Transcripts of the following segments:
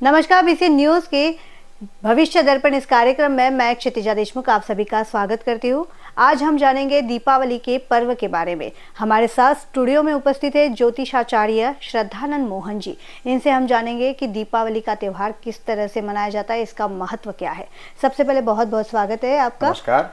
नमस्कार BC news के भविष्य दर्पण इस कार्यक्रम में मैं क्षितिजा देशमुख आप सभी का स्वागत करती हूँ। आज हम जानेंगे दीपावली के पर्व के बारे में। हमारे साथ स्टूडियो में उपस्थित है ज्योतिषाचार्य श्रद्धानंद मोहन जी। इनसे हम जानेंगे कि दीपावली का त्यौहार किस तरह से मनाया जाता है, इसका महत्व क्या है। सबसे पहले बहुत बहुत स्वागत है आपका। नमस्कार।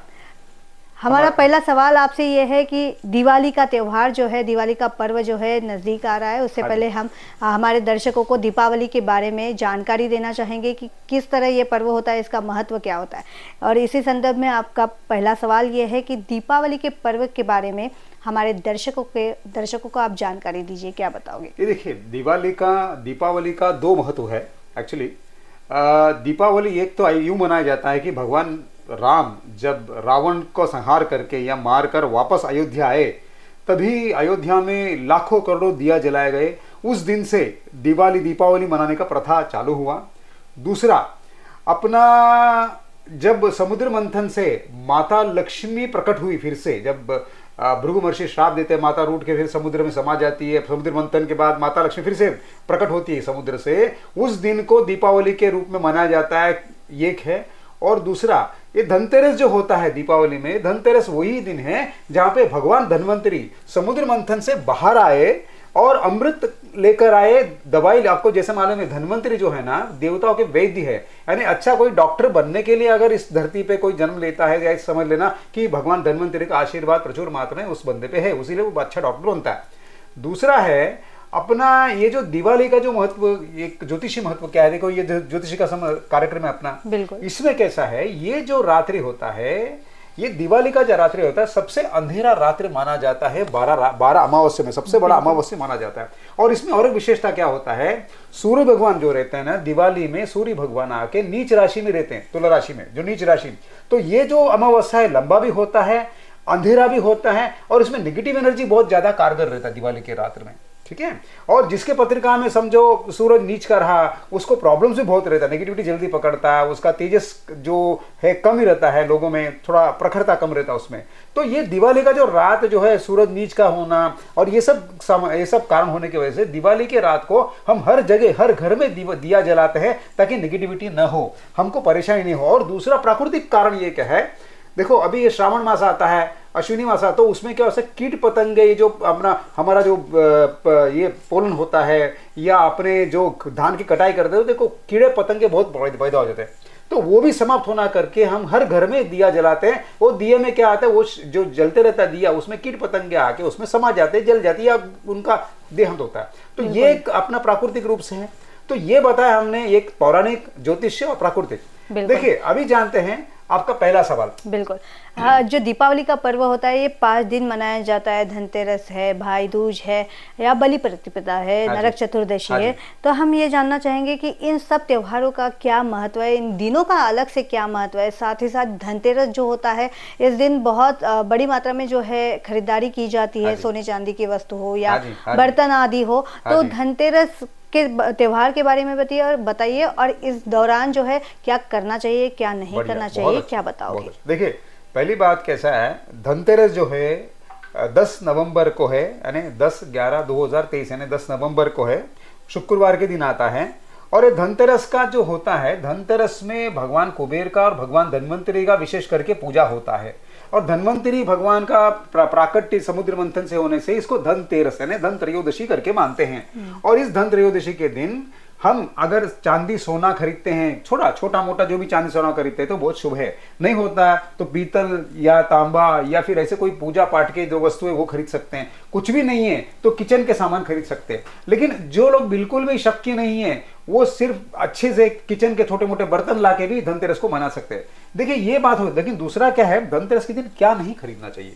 हमारा पहला सवाल आपसे ये है कि दिवाली का त्यौहार जो है दिवाली का पर्व जो है नज़दीक आ रहा है। उससे हाँ पहले हम हमारे दर्शकों को दीपावली के बारे में जानकारी देना चाहेंगे कि किस तरह ये पर्व होता है इसका महत्व क्या होता है। और इसी संदर्भ में आपका पहला सवाल ये है कि दीपावली के पर्व के बारे में हमारे दर्शकों के दर्शकों को आप जानकारी दीजिए क्या बताओगे? ये देखिए दिवाली का दीपावली का दो महत्व है एक्चुअली दीपावली एक तो यूँ मनाया जाता है कि भगवान राम जब रावण को संहार करके या मार कर वापस अयोध्या आए, तभी अयोध्या में लाखों करोड़ों दिया जलाए गए। उस दिन से दिवाली, दीपावली मनाने का प्रथा चालू हुआ। दूसरा, अपना जब समुद्र मंथन से माता लक्ष्मी प्रकट हुई फिर से, जब भृगु महर्षि श्राप देते हैं, माता रूट के फिर समुद्र में समा जाती है, समुद्र मंथन के बाद माता लक्ष्मी फिर से प्रकट होती है समुद्र से। उस दिन को दीपावली के रूप में मनाया जाता है, एक है। और दूसरा ये धनतेरस जो होता है दीपावली में, धनतेरस वही दिन है जहाँ पे भगवान धनवंतरी समुद्र मंथन से बाहर आए और अमृत लेकर आए दवाई आपको जैसे मालूम है, धनवंतरी जो है ना, देवताओं के वैद्य है। यानी अच्छा कोई डॉक्टर बनने के लिए अगर इस धरती पे कोई जन्म लेता है या समझ लेना कि भगवान धनवंतरी का आशीर्वाद प्रचुर मात्रा में उस बंदे पे है, उसी वो अच्छा डॉक्टर बनता है। दूसरा है अपना ये जो दिवाली का जो महत्व एक ज्योतिषी महत्व क्या है देखो ये ज्योतिषी का कार्यक्रम है अपना बिल्कुल। इसमें कैसा है? ये जो रात्रि होता है ये दिवाली का जो रात्रि होता है सबसे अंधेरा रात्रि माना जाता है बारह बारह अमावस्या में सबसे बड़ा अमावस्या माना जाता है। और इसमें और एक विशेषता क्या होता है? सूर्य भगवान जो रहते हैं ना दिवाली में सूर्य भगवान आके नीच राशि में रहते हैं तुला राशि में जो नीच राशि तो ये जो अमावस्या है लंबा भी होता है अंधेरा भी होता है और इसमें निगेटिव एनर्जी बहुत ज़्यादा कारगर रहता है दिवाली के रात्र में। ठीक है? और जिसके पत्रिका में समझो सूरज नीच का रहा उसको प्रॉब्लम्स भी बहुत रहता है। नेगेटिविटी जल्दी पकड़ता है उसका तेजस जो है कम ही रहता है लोगों में थोड़ा प्रखरता कम रहता है उसमें। तो ये दिवाली का जो रात जो है सूरज नीच का होना और ये सब सम, ये सब कारण होने की वजह से दिवाली के रात को हम हर जगह हर घर में दिया जलाते हैं ताकि निगेटिविटी न हो। हमको परेशानी नहीं हो। और दूसरा प्राकृतिक कारण ये क्या है? देखो अभी ये श्रावण मास आता है अश्विनी मासा तो उसमें क्या होता है कीट पतंग ये जो अपना हमारा जो ये पोलन होता है या अपने जो धान की कटाई करते हो देखो कीड़े पतंगे बहुत पैदा हो जाते हैं। तो वो भी समाप्त होना करके हम हर घर में दिया जलाते हैं वो दिए में क्या आता है वो जो जलते रहता है दिया उसमें कीट पतंगे आके उसमें समा जाते जल जाती है या उनका देहांत होता है। तो ये एक अपना प्राकृतिक रूप से है। तो ये बताया हमने एक पौराणिक ज्योतिष और प्राकृतिक। देखिए अभी जानते हैं आपका पहला सवाल। बिल्कुल। हाँ जो दीपावली का पर्व होता है ये पाँच दिन मनाया जाता है। धनतेरस है भाई दूज है या बलि प्रतिपदा है हाँ नरक चतुर्दशी हाँ है। तो हम ये जानना चाहेंगे कि इन सब त्योहारों का क्या महत्व है इन दिनों का अलग से क्या महत्व है? साथ ही साथ धनतेरस जो होता है इस दिन बहुत बड़ी मात्रा में जो है खरीदारी की जाती है हाँ सोने चांदी की वस्तु हो या बर्तन आदि हो। तो धनतेरस के त्यौहार के बारे में बताइए और बताइए और इस दौरान जो है क्या करना चाहिए क्या नहीं करना चाहिए क्या बताओगे? देखिए पहली बात कैसा है? धनतेरस जो है दस नवंबर को है यानी दस ग्यारह दो हज़ार तेईस यानी दस नवंबर को है शुक्रवार के दिन आता है। और ये धनतेरस का जो होता है धनतेरस में भगवान कुबेर का और भगवान धनवंतरी का विशेष करके पूजा होता है। और धनवंतरी भगवान का प्राकट्य समुद्र मंथन से होने से इसको धनतेरस यानी धन त्रयोदशी करके मानते हैं। हम्म। और इस धन त्रयोदशी के दिन हम अगर चांदी सोना खरीदते हैं, छोटा छोटा मोटा जो भी चांदी सोना खरीदते हैं तो बहुत शुभ है। नहीं होता है तो पीतल या तांबा या फिर ऐसे कोई पूजा पाठ के जो वस्तु है वो खरीद सकते हैं। कुछ भी नहीं है तो किचन के सामान खरीद सकते हैं। लेकिन जो लोग बिल्कुल भी शक्य नहीं है, वो सिर्फ़ अच्छे से किचन के छोटे मोटे बर्तन ला के भी धनतेरस को मना सकते हैं। देखिए, ये बात हो, लेकिन दूसरा क्या है? धनतेरस के दिन क्या नहीं खरीदना चाहिए?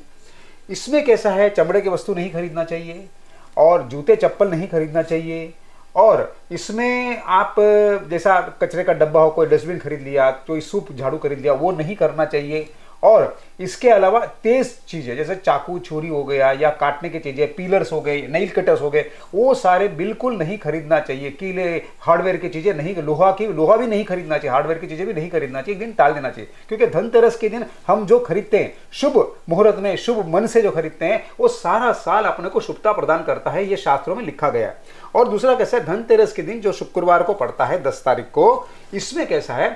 इसमें कैसा है? चमड़े की वस्तु नहीं खरीदना चाहिए और जूते, चप्पल नहीं खरीदना चाहिए। और इसमें आप, जैसा कचरे का डब्बा हो, कोई डस्टबिन खरीद लिया, कोई सूप, झाड़ू खरीद लिया, वो नहीं करना चाहिए। और इसके अलावा तेज चीज़ें, जैसे चाकू छुरी हो गया या काटने की चीज़ें, पीलर्स हो गए नेल कटर्स हो गए, वो सारे बिल्कुल नहीं खरीदना चाहिए। कीले हार्डवेयर की चीज़ें नहीं, लोहा की, लोहा भी नहीं खरीदना चाहिए हार्डवेयर की चीज़ें भी नहीं खरीदना चाहिए, एक दिन टाल देना चाहिए। क्योंकि धनतेरस के दिन हम जो खरीदते हैं, शुभ मुहूर्त में, शुभ मन से जो खरीदते हैं, वो सारा साल अपने को शुभता प्रदान करता है, ये शास्त्रों में लिखा गया है। और दूसरा कैसा है, धनतेरस के दिन जो शुक्रवार को पड़ता है, दस तारीख को, इसमें कैसा है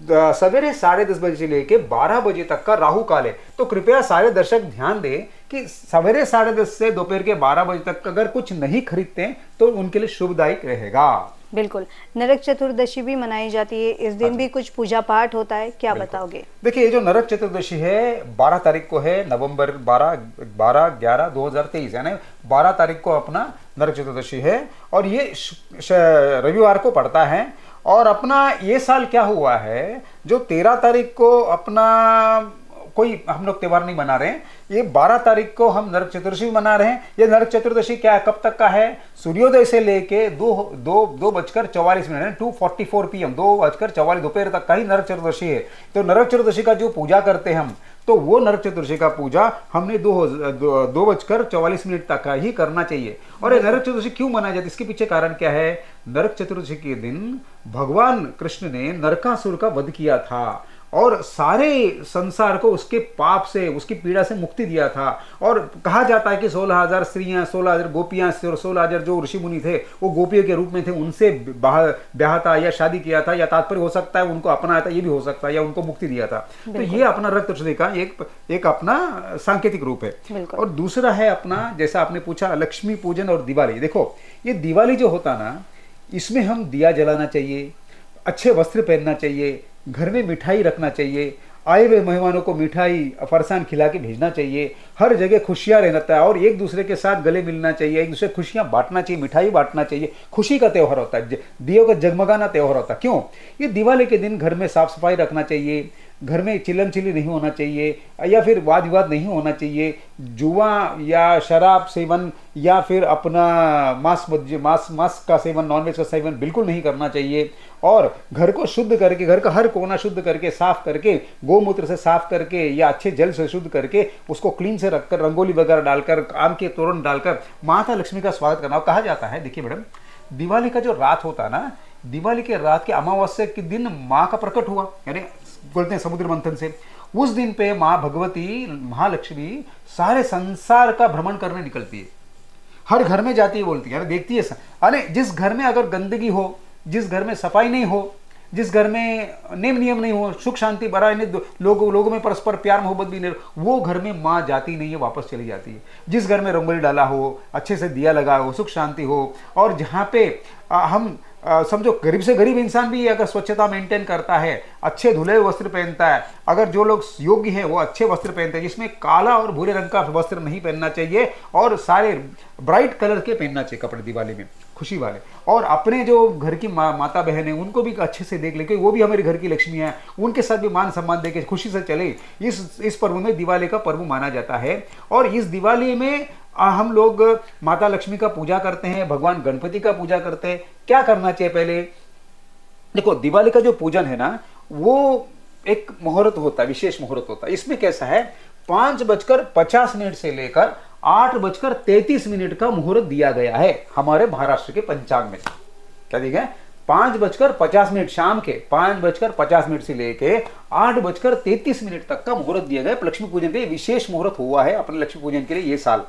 सवेरे साढ़े दस बजे से लेके बारह बजे तक का राहु काल है। तो कृपया सारे दर्शक ध्यान दें कि सवेरे साढ़े दस से दोपहर के बारह बजे तक अगर कुछ नहीं खरीदते हैं तो उनके लिए शुभदायक रहेगा। बिल्कुल। नरक चतुर्दशी भी मनाई जाती है। इस दिन हाँ भी कुछ पूजा पाठ होता है। क्या बताओगे? देखिए ये जो नरक चतुर्दशी है 12 तारीख को है नवंबर 12 12 11 2023 यानी 12 तारीख को अपना नरक चतुर्दशी है। और ये रविवार को पड़ता है। और अपना ये साल क्या हुआ है, जो तेरह तारीख को अपना कोई हम लोग त्यौहार नहीं मना रहे हैं, ये 12 तारीख को हम नरक चतुर्दशी मना रहे हैं। ये नरक चतुर्दशी क्या है, कब तक का है? सूर्योदय से लेके दो दो दो बजकर चौवालीस minute two forty four P M दो बजकर चौवालीस, दोपहर तक का ही नरक चतुर्दशी है। तो नरक चतुर्दशी का जो पूजा करते हैं हम तो वो नरक चतुर्दशी का पूजा हमने दो दो, बजकर चौवालीस मिनट तक का ही करना चाहिए। और ये नरक चतुर्दशी क्यों मनाया जाता है? इसके पीछे कारण क्या है? नरक चतुर्दशी के दिन भगवान कृष्ण ने नरकासुर का वध किया था। और सारे संसार को उसके पाप से उसकी पीड़ा से मुक्ति दिया था। और कहा जाता है कि सोलह हज़ार स्त्रियाँ सोलह हज़ार गोपियाँ सोलह हज़ार जो ऋषि मुनि थे वो गोपियों के रूप में थे। उनसे ब्याह था या शादी किया था या तात्पर्य हो सकता है उनको अपनाया था ये भी हो सकता है या उनको मुक्ति दिया था। तो ये अपना रक्त का एक एक अपना सांकेतिक रूप है। और दूसरा है अपना जैसा आपने पूछा लक्ष्मी पूजन और दिवाली। देखो ये दिवाली जो होता ना इसमें हम दिया जलाना चाहिए अच्छे वस्त्र पहनना चाहिए घर में मिठाई रखना चाहिए, आए हुए मेहमानों को मिठाई फरसान खिला के भेजना चाहिए। हर जगह खुशियाँ रहना है और एक दूसरे के साथ गले मिलना चाहिए, एक दूसरे खुशियाँ बांटना चाहिए, मिठाई बांटना चाहिए। खुशी का त्यौहार होता है दियो का जगमगाना त्यौहार होता है। क्यों? ये दिवाली के दिन घर में साफ़ सफ़ाई रखना चाहिए घर में चिलम चिली नहीं होना चाहिए, या फिर वाद विवाद नहीं होना चाहिए, जुआ या शराब सेवन, या फिर अपना मांस मांस मांस का सेवन नॉनवेज का सेवन बिल्कुल नहीं करना चाहिए। और घर को शुद्ध करके, घर का हर कोना शुद्ध करके, साफ़ करके, गोमूत्र से साफ़ करके, या अच्छे जल से शुद्ध करके, उसको क्लीन से रखकर, रंगोली वगैरह डालकर, आम के तोरण डालकर, माता लक्ष्मी का स्वागत करना। कहा जाता है, देखिए मैडम, दिवाली का जो रात होता है ना, दिवाली के रात के अमावस्या के दिन माँ का प्रकट हुआ। यानी बोलते हैं समुद्र मंथन से। उस दिन पे माँ भगवती, महालक्ष्मी सारे संसार का भ्रमण करने निकलती है। हर घर में जाती है बोलती है, अरे देखती है अरे जिस घर में अगर गंदगी हो, जिस घर में सफ़ाई नहीं हो, जिस घर में नियम नियम नहीं हो, सुख शांति बड़ा नहीं लोगों लोगों में परस्पर प्यार मोहब्बत भी नहीं, वो घर में माँ जाती नहीं है, वापस चली जाती है। जिस घर में रंगोली डाला हो, अच्छे से दिया लगा हो, सुख शांति हो, और जहाँ पे हम समझो, गरीब से गरीब इंसान भी अगर स्वच्छता मेंटेन करता है, अच्छे धुले वस्त्र पहनता है, अगर जो लोग योग्य हैं, वो अच्छे वस्त्र पहनते हैं, जिसमें काला और भूरे रंग का वस्त्र नहीं पहनना चाहिए और सारे ब्राइट कलर के पहनना चाहिए कपड़े दिवाली में। खुशी वाले। और अपने जो घर की मा, माता बहन है उनको भी अच्छे से देख ले क्योंकि वो भी हमारे घर की लक्ष्मी है उनके साथ भी मान सम्मान दे के खुशी से चले। इस इस पर्व में दिवाली का पर्व माना जाता है। और इस दिवाली में हम लोग माता लक्ष्मी का पूजा करते हैं भगवान गणपति का पूजा करते हैं। क्या करना चाहिए पहले? देखो दिवाली का जो पूजन है ना वो एक मुहूर्त होता है विशेष मुहूर्त होता है। इसमें कैसा है? पाँच बजकर पचास मिनट से लेकर आठ बजकर तैतीस मिनट का मुहूर्त दिया गया है हमारे महाराष्ट्र के पंचांग में। क्या ठीक है? पाँच बजकर पचास मिनट शाम के, पाँच बजकर पचास मिनट से लेके आठ बजकर तैतीस मिनट तक का मुहूर्त दिया गया लक्ष्मी पूजन के विशेष मुहूर्त हुआ है अपने लक्ष्मी पूजन के लिए ये साल।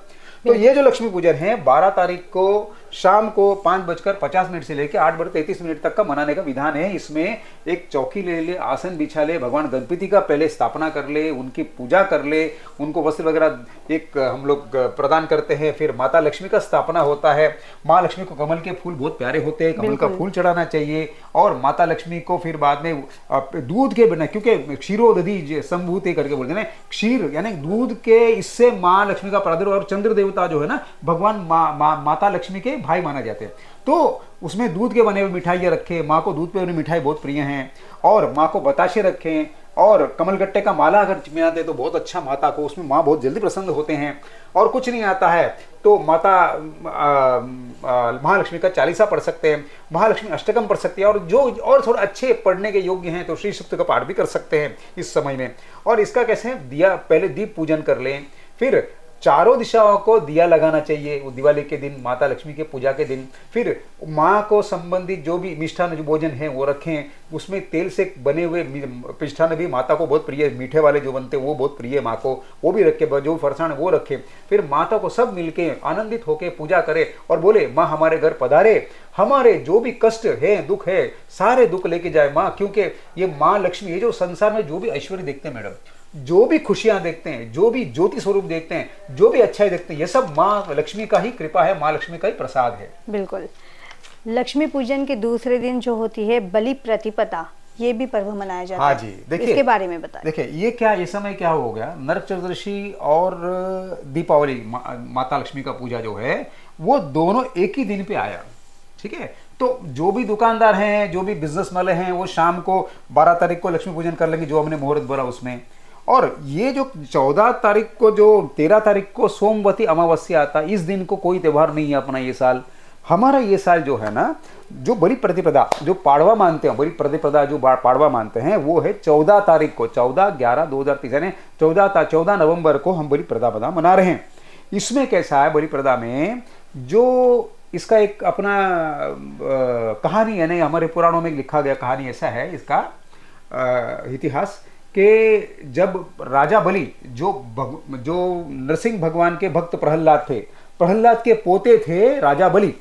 तो ये जो लक्ष्मी पूजन है, बारह तारीख को शाम को पाँच बजकर पचास मिनट से लेकर आठ बजकर तैतीस मिनट तक का मनाने का विधान है। इसमें एक चौकी ले ले आसन बिछा ले भगवान गणपति का पहले स्थापना कर ले उनकी पूजा कर ले उनको वस्त्र वगैरह एक हम लोग प्रदान करते हैं फिर माता लक्ष्मी का स्थापना होता है। माँ लक्ष्मी को कमल के फूल बहुत प्यारे होते हैं कमल का फूल चढ़ाना चाहिए और माता लक्ष्मी को फिर बाद में दूध के बिना क्योंकि क्षीरोदधि संभूति करके बोलते हैं क्षीर यानी दूध के इससे माँ लक्ष्मी का प्रादुर्भाव और चंद्र देवता जो है ना भगवान माता लक्ष्मी के भाई माना जाते हैं। तो उसमें दूध के बने हुए मिठाइयाँ रखें, माँ को दूध पे बनी मिठाई बहुत प्रिय हैं, और माँ को बताशे रखें, और कमलगट्टे का माला अगर मिला दे तो बहुत अच्छा माता को, उसमें माँ बहुत जल्दी प्रसन्न होते हैं, और कुछ नहीं आता है तो माता महालक्ष्मी का चालीसा पढ़ सकते हैं, महालक्ष्मी अष्टकम पढ़ सकते हैं, और जो, और थोड़े अच्छे पढ़ने के योग्य हैं तो श्री सुक्त का पाठ भी कर सकते हैं इस समय में। और इसका कैसे दिया, पहले दीप पूजन कर लें, फिर चारों दिशाओं को दिया लगाना चाहिए। दिवाली के दिन, माता लक्ष्मी के पूजा के दिन। फिर माँ को संबंधित जो भी मिष्ठान जो भोजन है, वो रखें। उसमें तेल से बने हुए मिष्ठान भी माता को बहुत प्रिय, मीठे वाले जो बनते हैं, वो बहुत प्रिय माँ को। वो भी रखे, जो फरसाण, वो रखे। फिर माता को सब मिलके आनंदित होकर पूजा करे और बोले, माँ, हमारे घर पधारे। हमारे जो भी कष्ट है, दुख है, सारे दुख लेके जाए माँ, क्योंकि ये माँ लक्ष्मी, ये जो संसार में जो भी ऐश्वर्य देखते हैं, मैडम जो भी खुशियाँ देखते हैं जो भी ज्योति स्वरूप देखते हैं जो भी अच्छाई देखते हैं ये सब माँ लक्ष्मी का ही कृपा है माँ लक्ष्मी का ही प्रसाद है। बिल्कुल। लक्ष्मी पूजन के दूसरे दिन जो होती है बलि प्रतिपदा ये भी पर्व मनाया जाता हाँ जी देखिए इसके बारे में बताएँ। देखिए ये क्या ये समय क्या हो गया? नरक चतुर्दशी और दीपावली मा, माता लक्ष्मी का पूजा जो है वो दोनों एक ही दिन पे आया ठीक है? तो जो भी दुकानदार हैं जो भी बिज़नेस वाले हैं वो शाम को 12 तारीख को लक्ष्मी पूजन कर लेंगे जो हमने मुहूर्त बोला उसमें। और ये जो चौदह तारीख को, जो तेरह तारीख को सोमवती अमावस्या आता, इस दिन को कोई त्यौहार नहीं है अपना ये साल। हमारा ये साल जो है ना, जो बड़ी प्रतिपदा, जो पाड़वा मानते हैं बड़ी प्रतिपदा जो पाड़वा मानते हैं, वो है चौदह तारीख को, चौदह ग्यारह दो हज़ार तीस, यानी चौदह चौदह नवंबर को हम बड़ी प्रदापदा मना रहे हैं। इसमें कैसा है बड़ी प्रदा में, जो इसका एक अपना कहानी है नहीं हमारे पुराणों में लिखा गया कहानी ऐसा है, इसका इतिहास। कि जब राजा बलि जो भग, जो नरसिंह भगवान के भक्त प्रहलाद थे प्रहलाद के पोते थे राजा बलि।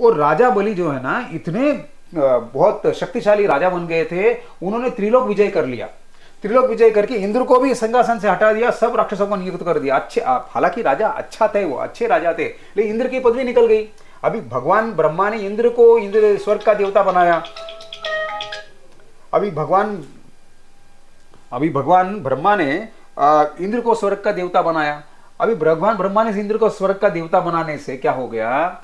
और राजा बलि जो है ना इतने बहुत शक्तिशाली राजा बन गए थे उन्होंने त्रिलोक विजय कर लिया। त्रिलोक विजय करके इंद्र को भी सिंहासन से हटा दिया सब राक्षसों को नियुक्त कर दिया। अच्छे हालाँकि राजा अच्छा थे वो अच्छे राजा थे लेकिन इंद्र की पदवी निकल गई। अभी भगवान ब्रह्मा ने इंद्र को इंद्र स्वर्ग का देवता बनाया। अभी भगवान अभी भगवान ब्रह्मा ने इंद्र को स्वर्ग का देवता बनाया। अभी भगवान ब्रह्मा ने इंद्र को स्वर्ग का देवता बनाने से क्या हो गया?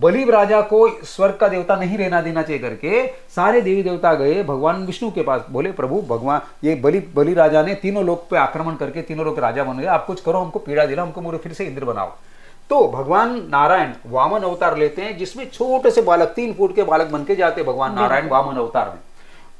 बलि राजा को स्वर्ग का देवता नहीं रहना देना चाहिए करके सारे देवी देवता गए भगवान विष्णु के पास। बोले प्रभु भगवान ये बलि बलि राजा ने तीनों लोग पे आक्रमण करके तीनों लोग राजा बन गए। आप कुछ करो हमको पीड़ा दिला हमको मुझे फिर से इंद्र बनाओ। तो भगवान नारायण वामन अवतार लेते हैं जिसमें छोटे से बालक तीन फुट के बालक बन के जाते भगवान नारायण वामन अवतार में।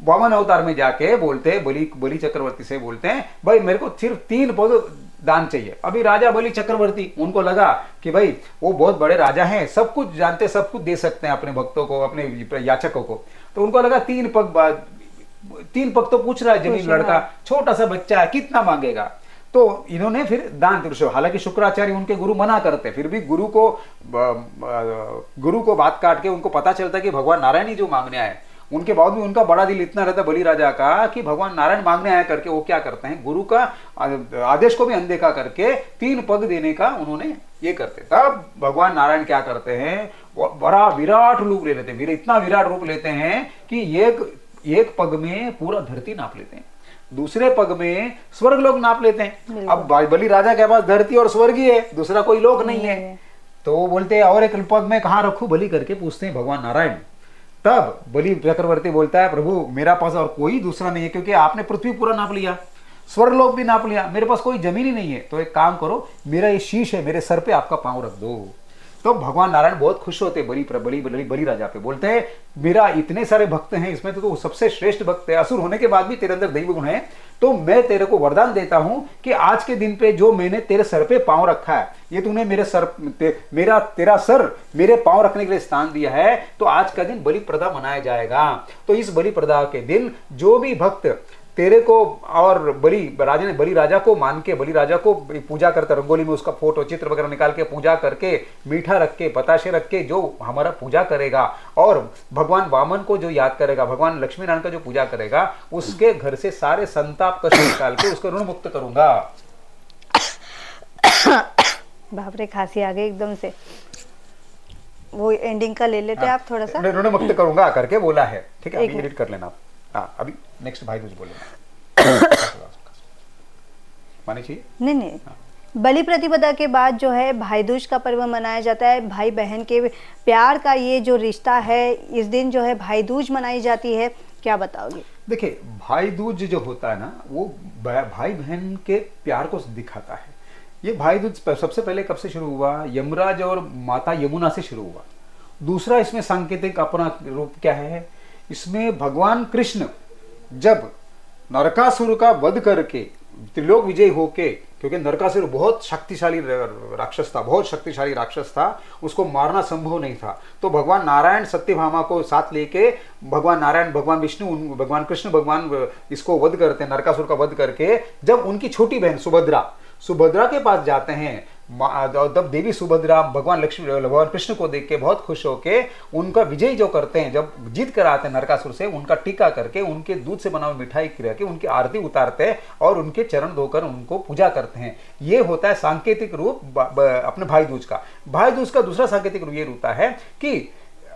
वामन अवतार में जाके बोलते हैं बलि बलि चक्रवर्ती से बोलते हैं भाई मेरे को सिर्फ़ तीन पद दान चाहिए। अभी राजा बलि चक्रवर्ती उनको लगा कि भाई वो बहुत बड़े राजा हैं सब कुछ जानते सब कुछ दे सकते हैं अपने भक्तों को अपने याचकों को। तो उनको लगा तीन पग तीन पग तो पूछ रहा है ज़मीन लड़का छोटा सा बच्चा है कितना मांगेगा? तो इन्होंने फिर दान तिरसो हालाँकि शुक्राचार्य उनके गुरु मना करते फिर भी गुरु को गुरु को बात काट के उनको पता चलता कि भगवान नारायण ही जो मांगने आए। उनके बाद भी उनका बड़ा दिल इतना रहता बलि राजा का कि भगवान नारायण मांगने आया करके वो क्या करते हैं? गुरु का आदेश को भी अनदेखा करके तीन पग देने का उन्होंने ये करते तब भगवान नारायण क्या करते हैं? बड़ा विराट रूप ले लेते हैं। इतना विराट रूप लेते हैं कि एक एक पग में पूरा धरती नाप लेते हैं। दूसरे पग में स्वर्ग लोग नाप लेते हैं। अब बलि राजा के पास धरती और स्वर्ग ही है दूसरा कोई लोक नहीं है। तो वो बोलते हैं और एक पग में कहा रखू? बलि करके पूछते हैं भगवान नारायण। तब बलि चक्रवर्ती बोलता है, प्रभु, मेरा पास और कोई दूसरा नहीं है, क्योंकि आपने पृथ्वी पूरा नाप लिया। स्वर्ग लोग भी नाप लिया। मेरे पास कोई ज़मीन ही नहीं है। तो एक काम करो, मेरा ये शीश है, मेरे सर पे आपका पाँव रख दो। तो भगवान नारायण बहुत खुश होते बलि बलि बलि राजा पे। बोलते हैं मेरा इतने सारे भक्त हैं इसमें तो, तो सबसे श्रेष्ठ भक्त है। असुर होने के बाद भी तेरे अंदर दैव गुण है। तो मैं तेरे को वरदान देता हूँ कि आज के दिन पे जो मैंने तेरे सर पे पाँव रखा है ये तूने मेरे सर ते, मेरा तेरा सर मेरे पाँव रखने के लिए स्थान दिया है तो आज का दिन बलि प्रदा मनाया जाएगा। तो इस बलि प्रदा के दिन जो भी भक्त तेरे को और बलि राजा ने बलि राजा को मान के बलि राजा को पूजा करता रंगोली में उसका फ़ोटो चित्र वगैरह निकाल के पूजा करके मीठा रख के बताशे रख के जो हमारा पूजा करेगा और भगवान वामन को जो याद करेगा भगवान लक्ष्मी नारायण का जो पूजा करेगा उसके घर से सारे संताप कष्ट निकाल के उसको ऋण मुक्त करूँगा। बाप रे खांसी आ गई एकदम से। वो एंडिंग का ले लेते हैं। आप थोड़ा सा? ऋण मुक्त करूँगा करके बोला है। ठीक है अभी एडिट कर लेना आप। हाँ अभी नेक्स्ट भाई दूज बोले मानी चाहिए नहीं नहीं। हाँ। बलि प्रतिपदा के बाद जो है भाई दूज का पर्व मनाया जाता है। भाई बहन के प्यार का ये जो रिश्ता है इस दिन जो है भाई दूज मनाई जाती है। क्या बताओगे? देखिए भाई दूज जो होता है ना वो भाई बहन के प्यार को दिखाता है। ये भाई दूज सबसे पहले कब से शुरू हुआ? यमराज और माता यमुना से शुरू हुआ। दूसरा इसमें सांकेतिक अपना रूप क्या है? इसमें भगवान कृष्ण जब नरकासुर का वध करके त्रिलोक विजय होके, क्योंकि नरकासुर बहुत शक्तिशाली राक्षस था, बहुत शक्तिशाली राक्षस था, उसको मारना संभव नहीं था। तो भगवान नारायण सत्यभामा को साथ लेके भगवान नारायण, भगवान विष्णु भगवान कृष्ण, भगवान इसको वध करते हैं नरकासुर का वध करके, जब उनकी छोटी बहन सुभद्रा सुभद्रा के पास जाते हैं तब देवी सुभद्रा भगवान लक्ष्मी, भगवान कृष्ण को देख के बहुत खुश होके उनका विजय जो करते हैं, जब जीत कर आते हैं नरकासुर से, उनका टीका करके, उनके दूध से बना हुआ मिठाई खिला के उनकी आरती उतारते हैं और उनके चरण धोकर उनको पूजा करते हैं। ये होता है सांकेतिक रूप अपने भाई दूज का। भाई दूज का दूसरा सांकेतिक रूप ये होता है कि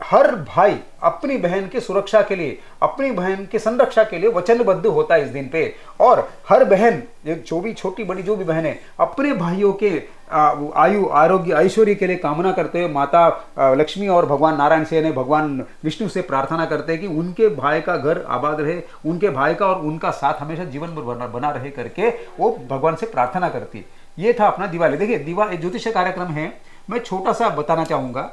हर भाई अपनी बहन की सुरक्षा के लिए, अपनी बहन की संरक्षा के लिए वचनबद्ध होता है इस दिन पे। और हर बहन जो भी छोटी बड़ी जो भी बहन है, अपने भाइयों के आयु आरोग्य ऐश्वर्य के लिए कामना करते हुए माता लक्ष्मी और भगवान नारायण से ने भगवान विष्णु से प्रार्थना करते हैं कि उनके भाई का घर आबाद रहे उनके भाई का और उनका साथ हमेशा जीवन भर बना, रहे करके वो भगवान से प्रार्थना करती ये था अपना दिवाली। देखिए दिवाली ज्योतिष कार्यक्रम है। मैं छोटा सा बताना चाहूँगा।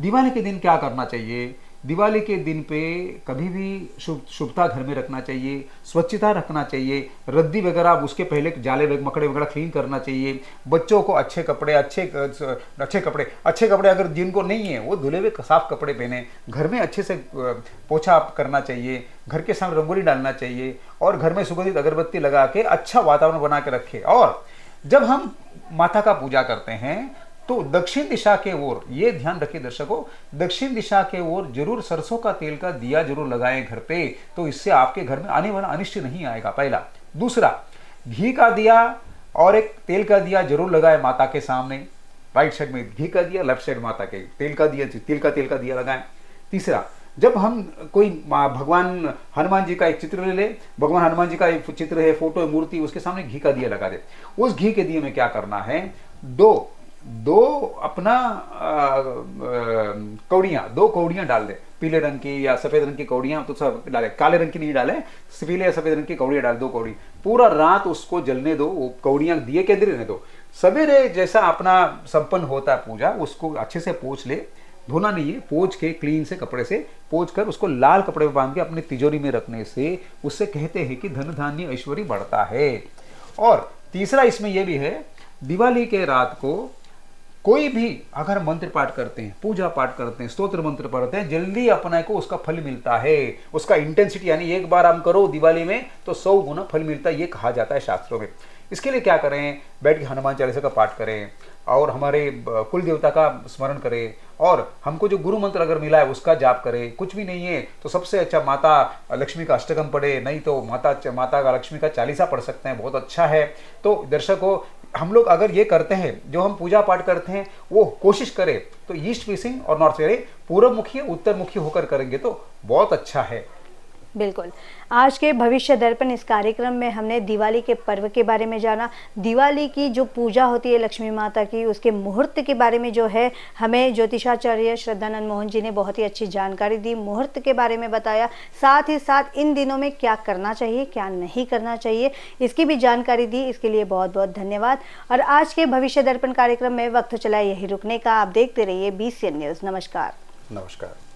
दिवाली के दिन क्या करना चाहिए? दिवाली के दिन पे कभी भी शुभ, शुभता घर में रखना चाहिए, स्वच्छता रखना चाहिए, रद्दी वगैरह उसके पहले जाले मकड़े वगैरह क्लीन करना चाहिए। बच्चों को अच्छे कपड़े, अच्छे अच्छे कपड़े अच्छे कपड़े अगर जिनको नहीं है, वो धुले हुए साफ़ कपड़े पहने। घर में अच्छे से पोछा करना चाहिए, घर के सामने रंगोली डालना चाहिए और घर में सुगंधित अगरबत्ती लगा के अच्छा वातावरण बना के रखे। और जब हम माता का पूजा करते हैं तो दक्षिण दिशा के ओर, ये ध्यान रखिए दर्शकों, दक्षिण दिशा के ओर ज़रूर सरसों का तेल का दिया ज़रूर लगाएँ घर पे तो इससे आपके घर में आने वाला अनिष्ट नहीं आएगा। पहला। दूसरा, घी का दिया और एक तेल का दिया ज़रूर लगाए माता के सामने। राइट साइड में घी का दिया, लेफ़्ट साइड माता के तेल का दिया, तेल का तेल का दिया लगाएँ। तीसरा, जब हम कोई भगवान, हनुमान जी का एक चित्र ले ले, भगवान हनुमान जी का एक चित्र है, फ़ोटो है, मूर्ति, उसके सामने घी का दिया लगा दे। उस घी के दिए में क्या करना है? दो दो अपना कौड़ियाँ, दो कौड़ियाँ डाल दे। पीले रंग की या सफ़ेद रंग की कौड़ियाँ तो सब डाले। काले रंग की नहीं डाले, पीले या सफ़ेद रंग की कौड़ियाँ डाल, दो कौड़ी। पूरा रात उसको जलने दो, वो कौड़ियाँ दिए के रहने दो। सवेरे जैसा अपना संपन्न होता है पूजा, उसको अच्छे से पोछ ले। धोना नहीं है, पोछ के क्लीन से कपड़े से पोछ कर उसको लाल कपड़े में बाँध के अपनी तिजोरी में रखने से उससे कहते हैं कि धन धान्य ऐश्वर्य बढ़ता है। और तीसरा इसमें यह भी है, दिवाली के रात को कोई भी अगर मंत्र पाठ करते हैं, पूजा पाठ करते हैं, स्तोत्र मंत्र पढ़ते हैं, जल्दी अपने को उसका फल मिलता है। उसका इंटेंसिटी यानी एक बार हम करो दिवाली में तो सौ गुना फल मिलता है, ये कहा जाता है शास्त्रों में। इसके लिए क्या करें? बैठ के हनुमान चालीसा का पाठ करें, और हमारे कुल देवता का स्मरण करें, और हमको जो गुरु मंत्र अगर मिला है, उसका जाप करें। कुछ भी नहीं है तो सबसे अच्छा माता लक्ष्मी का अष्टकम पढ़े, नहीं तो माता माता का लक्ष्मी का चालीसा पढ़ सकते हैं, बहुत अच्छा है। तो दर्शकों हम लोग अगर ये करते हैं, जो हम पूजा पाठ करते हैं, वो कोशिश करें तो ईस्ट फेसिंग और नॉर्थ फेसिंग पूर्व मुखी उत्तर मुखी होकर करेंगे तो बहुत अच्छा है। बिल्कुल। आज के भविष्य दर्पण इस कार्यक्रम में हमने दिवाली के पर्व के बारे में जाना। दिवाली की जो पूजा होती है लक्ष्मी माता की, उसके मुहूर्त के बारे में जो है, हमें ज्योतिषाचार्य श्रद्धानंद मोहन जी ने बहुत ही अच्छी जानकारी दी, मुहूर्त के बारे में बताया। साथ ही साथ इन दिनों में क्या करना चाहिए, क्या नहीं करना चाहिए, इसकी भी जानकारी दी। इसके लिए बहुत बहुत धन्यवाद। और आज के भविष्य दर्पण कार्यक्रम में वक्त चला यही रुकने का। आप देखते रहिए बी न्यूज़ नमस्कार। नमस्कार।